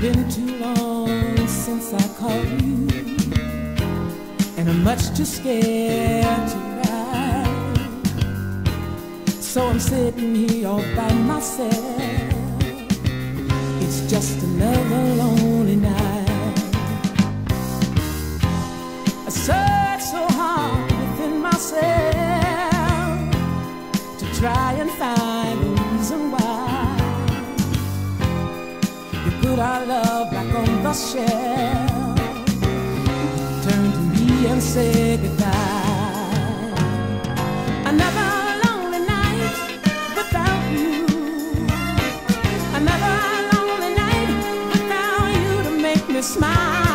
been too long since I called you, and I'm much too scared to ride. So I'm sitting here all by myself. It's just another lonely put our love back on the shelf. Turn to me and say goodbye. Another lonely night without you. Another lonely night without you to make me smile.